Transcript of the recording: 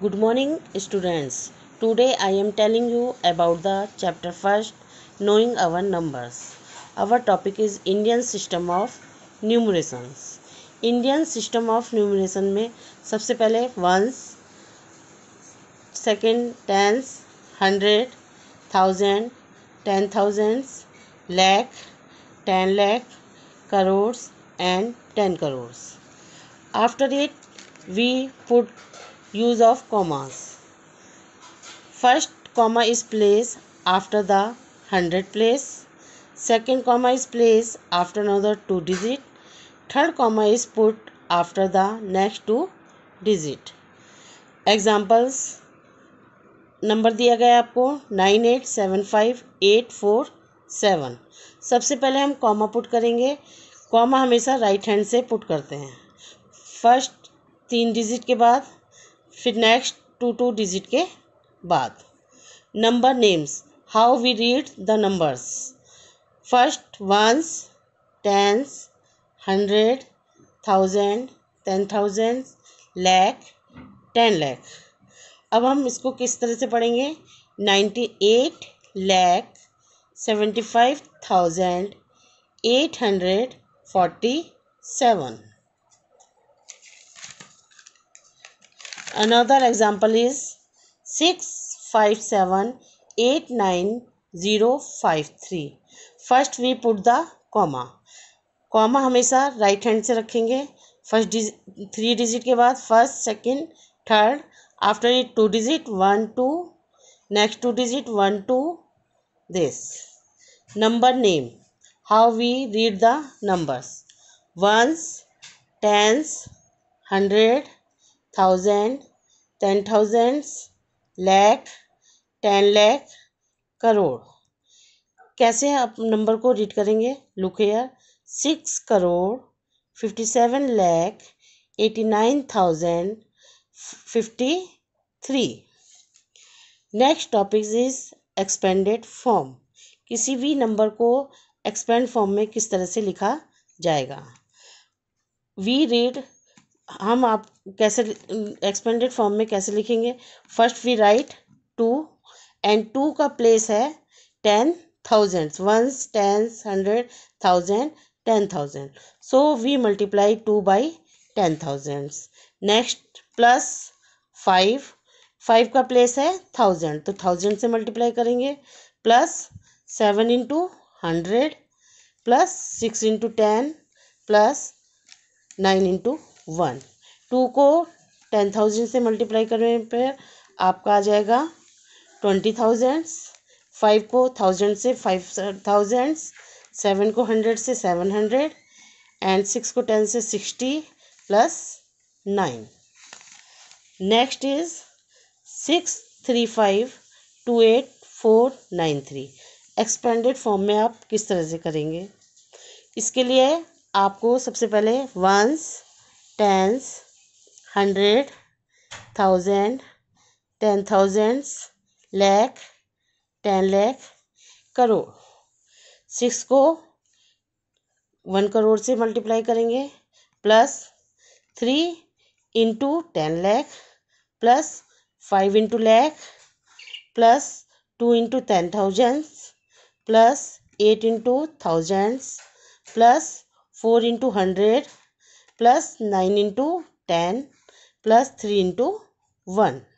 Good morning, students. Today I am telling you about the chapter first, knowing our numbers. Our topic is Indian system of numerations. Indian system of numeration में सबसे पहले ones second tens hundred thousand ten thousands lakh ten lakh crores and ten crores after it we put use of commas first comma is placed after the hundred place second comma is placed after another two digit third comma is put after the next two digit examples number दिया गया आपको nine eight seven five eight four seven सबसे पहले हम comma put करेंगे comma हमेशा right hand से put करते हैं फ़र्स्ट तीन डिजिट के बाद फिर नेक्स्ट टू टू डिजिट के बाद। Number names how we read the numbers first ones tens hundred thousand ten thousand lakh ten lakh अब हम इसको किस तरह से पढ़ेंगे? Ninety eight lakh seventy five thousand eight hundred forty seven another example is 657890053 first, we put the comma. Comma हमेशा right hand से रखेंगे। फ़र्स्ट थ्री डिजिट के बाद first second third after it two digit one two next two digit one two this number name how we read the numbers ones tens hundred thousand ten thousands lakh ten lakh crore. कैसे आप number को read करेंगे? Look here six crore fifty seven lakh eighty nine thousand fifty three next topic is expanded form किसी भी number को expand form में किस तरह से लिखा जाएगा? वी रीड हम आप कैसे एक्सपेंडेड फॉर्म में कैसे लिखेंगे? First we write two and two का प्लेस है ten thousands ones tens hundred thousand ten thousand so we multiply two by ten thousands next plus five five का प्लेस है थाउज़ेंड तो थाउज़ेंड से multiply करेंगे. Plus seven into hundred plus six into ten plus nine into one. To को ten thousand से multiply करने पर आपका आ जाएगा ट्वेंटी थाउजेंड्स। फाइव को थाउज़ेंड से फाइव थाउजेंड्स। सेवन को हंड्रेड से सेवन हंड्रेड। एंड सिक्स को टेन से sixty plus nine. Next is six three five two eight four nine three. Expanded form में आप किस तरह से करेंगे? इसके लिए आपको सबसे पहले ones tens hundred thousand ten thousands lakh ten lakh crore six को वन करोड़ से मल्टीप्लाई करेंगे plus three into ten lakh plus five into lakh plus two into ten thousands plus eight into thousands plus four into hundred plus 9 into 10 plus 3 into 1